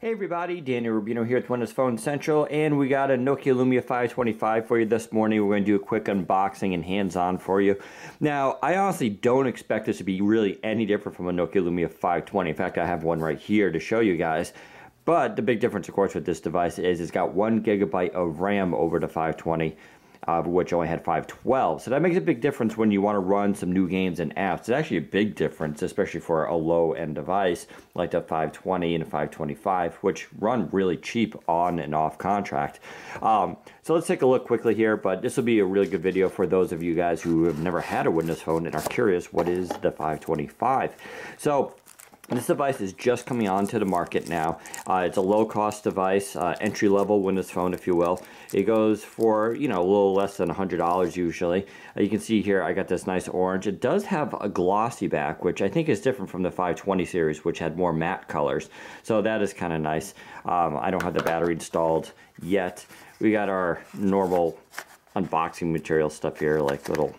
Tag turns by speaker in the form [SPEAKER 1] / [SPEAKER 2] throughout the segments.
[SPEAKER 1] Hey everybody, Daniel Rubino here with Windows Phone Central, and we got a Nokia Lumia 525 for you this morning. We're going to do a quick unboxing and hands-on for you. Now, I honestly don't expect this to be really any different from a Nokia Lumia 520. In fact, I have one right here to show you guys. But the big difference, of course, with this device is it's got one gigabyte of RAM over the 520 uh, which only had 512. So that makes a big difference when you want to run some new games and apps. It's actually a big difference, especially for a low-end device like the 520 and the 525, which run really cheap on and off contract. Um, so let's take a look quickly here, but this will be a really good video for those of you guys who have never had a Windows Phone and are curious what is the 525. So this device is just coming onto the market now. Uh, it's a low-cost device, uh, entry-level Windows Phone, if you will. It goes for, you know, a little less than $100 usually. Uh, you can see here I got this nice orange. It does have a glossy back, which I think is different from the 520 series, which had more matte colors. So that is kind of nice. Um, I don't have the battery installed yet. We got our normal unboxing material stuff here, like little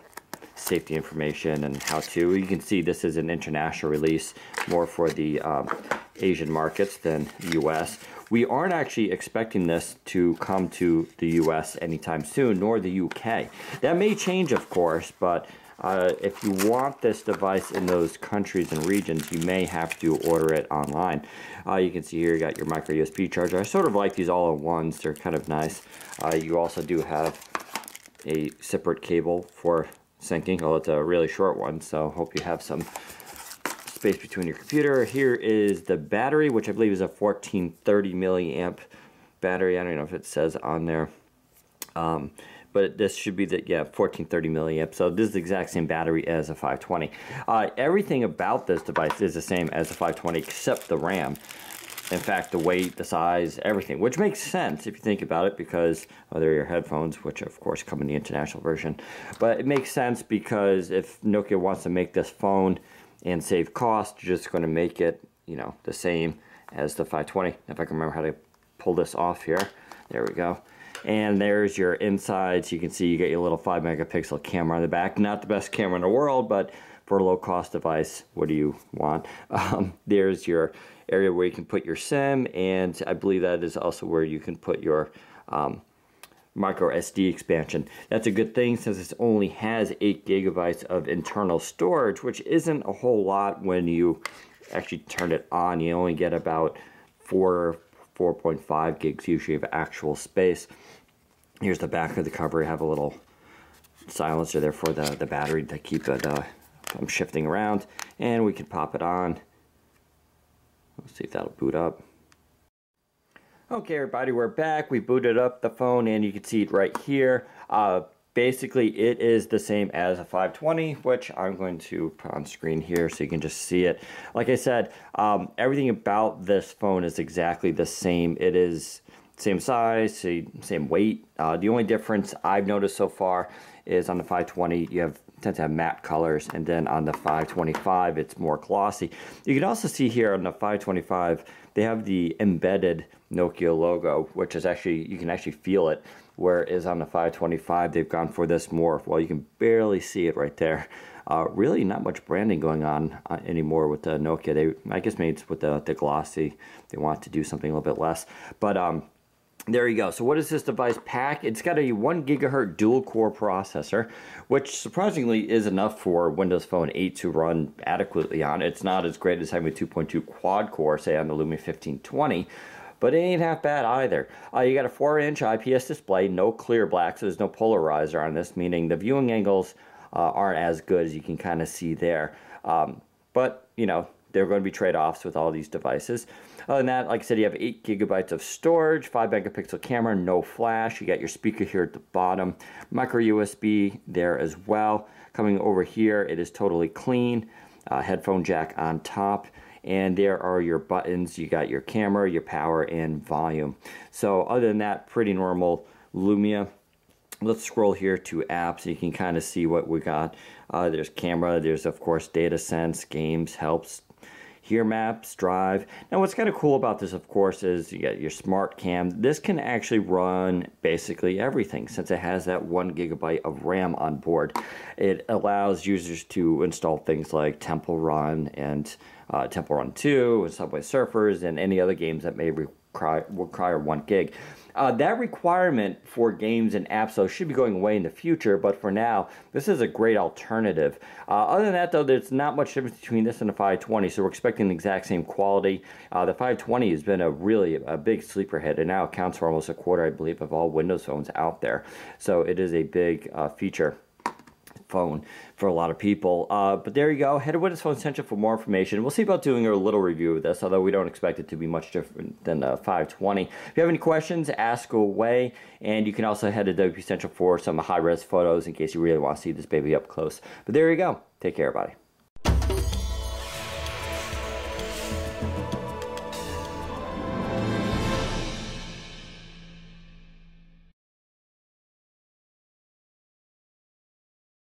[SPEAKER 1] safety information and how to. You can see this is an international release, more for the um, Asian markets than US. We aren't actually expecting this to come to the US anytime soon, nor the UK. That may change, of course, but uh, if you want this device in those countries and regions, you may have to order it online. Uh, you can see here you got your micro USB charger. I sort of like these all in ones. They're kind of nice. Uh, you also do have a separate cable for syncing. Oh, it's a really short one, so hope you have some space between your computer. Here is the battery, which I believe is a 1430 milliamp battery. I don't know if it says on there. Um, but this should be the, yeah, 1430 milliamp. So this is the exact same battery as a 520. Uh, everything about this device is the same as a 520 except the RAM in fact, the weight, the size, everything, which makes sense if you think about it because well, they're your headphones, which of course come in the international version. But it makes sense because if Nokia wants to make this phone and save cost, you're just going to make it, you know, the same as the 520. If I can remember how to pull this off here. There we go. And there's your insides. You can see you get your little 5 megapixel camera on the back. Not the best camera in the world, but for a low cost device, what do you want? Um, there's your area where you can put your SIM, and I believe that is also where you can put your um, micro SD expansion. That's a good thing since it only has 8 gigabytes of internal storage, which isn't a whole lot when you actually turn it on. You only get about 4, 4.5 gigs usually of actual space. Here's the back of the cover. I have a little silencer there for the, the battery to keep it uh, from shifting around. And we can pop it on. Let's see if that'll boot up. Okay, everybody, we're back. We booted up the phone, and you can see it right here. Uh, basically, it is the same as a 520, which I'm going to put on screen here so you can just see it. Like I said, um, everything about this phone is exactly the same. It is same size, same weight. Uh, the only difference I've noticed so far is on the 520, you have tend to have matte colors, and then on the 525, it's more glossy. You can also see here on the 525, they have the embedded Nokia logo, which is actually, you can actually feel it, whereas on the 525, they've gone for this more, well, you can barely see it right there. Uh, really not much branding going on uh, anymore with the Nokia. They, I guess maybe it's with the, the glossy, they want to do something a little bit less. But um, there you go. So what does this device pack? It's got a 1 gigahertz dual core processor, which surprisingly is enough for Windows Phone 8 to run adequately on. It's not as great as having a 2.2 quad core, say on the Lumia 1520, but it ain't half bad either. Uh, you got a 4-inch IPS display, no clear black, so there's no polarizer on this, meaning the viewing angles uh, aren't as good as you can kind of see there. Um, but, you know, there are going to be trade-offs with all these devices. Other than that, like I said, you have 8 gigabytes of storage, 5 megapixel camera, no flash. You got your speaker here at the bottom. Micro USB there as well. Coming over here, it is totally clean. Uh, headphone jack on top. And there are your buttons. You got your camera, your power, and volume. So other than that, pretty normal Lumia let's scroll here to apps you can kind of see what we got uh, there's camera there's of course data sense games helps Here Maps, Drive. Now, what's kind of cool about this, of course, is you get your smart cam. This can actually run basically everything since it has that one gigabyte of RAM on board. It allows users to install things like Temple Run and uh, Temple Run 2 and Subway Surfers and any other games that may require, require one gig. Uh, that requirement for games and apps, though, should be going away in the future, but for now, this is a great alternative. Uh, other than that, though, there's not much difference between this and the 520, so we're expecting the exact same quality. Uh, the 520 has been a really a big sleeper hit, and now accounts for almost a quarter, I believe, of all Windows phones out there. So it is a big uh, feature phone for a lot of people. Uh, but there you go. Head to Windows Phone Central for more information. We'll see about doing a little review of this, although we don't expect it to be much different than the 520. If you have any questions, ask away. And you can also head to WP Central for some high res photos in case you really want to see this baby up close. But there you go. Take care, everybody.